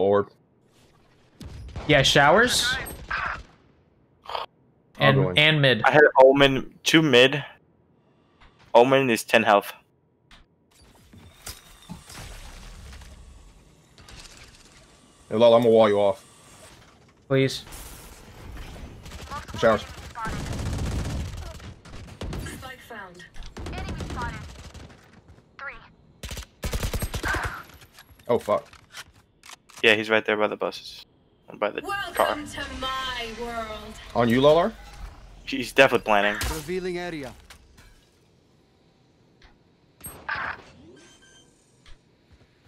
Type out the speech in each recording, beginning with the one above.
Lord. Yeah, showers. And and mid. I had Omen two mid. Omen is ten health. Hey, Lola, I'm gonna wall you off. Please. Showers. Spike found. Enemy spotted. Three. Oh fuck. Yeah, he's right there by the buses. And by the car. Welcome to my world. On you, Larlar? He's definitely planning. Revealing area.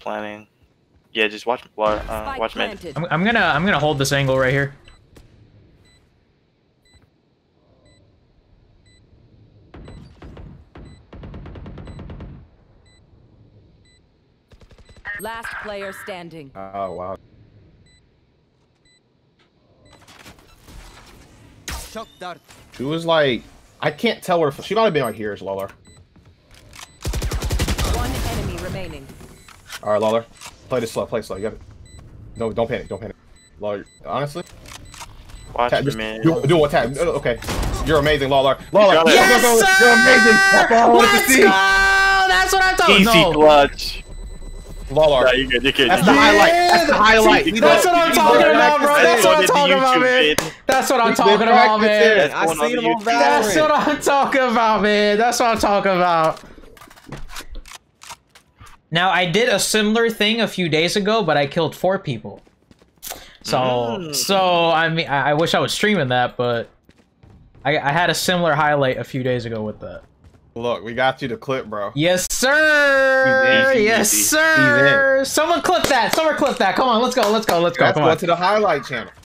Planning. Yeah, just watch wa- uh, watch mid. planted. I'm, I'm gonna I'm gonna hold this angle right here. Last player standing. Oh wow. Shock dart. She was like, I can't tell where. She might have been right here, is Larlar. One enemy remaining. All right, Larlar. Play this slow. Play slow. You got it. No, don't panic. Don't panic. Larlar, honestly, Watch tap, just mid. do, do what tap. no, no, Okay, you're amazing, Larlar. Larlar, got. Yes, go, go, go. sir! you're amazing. That's all I Let's go! That's what I'm talking. Easy No. clutch. Larlar. Nah, you good. You good. That's the good. highlight. That's the highlight. Easy We That's what I'm talking about, bro. practice That's what I'm talking about, man. That's what I'm talking about, man. That's I one seen him on YouTube. That's what I'm talking about, man. That's what I'm talking about. Now I did a similar thing a few days ago, but I killed four people. So, Mm. so I mean, I, I wish I was streaming that, but I, I had a similar highlight a few days ago with that. Look, we got you the clip, bro. Yes, sir. Easy, yes, easy. sir. Someone clip that. Someone clip that. Come on, let's go. Let's go. Let's go. That's Come going on. to the highlight channel.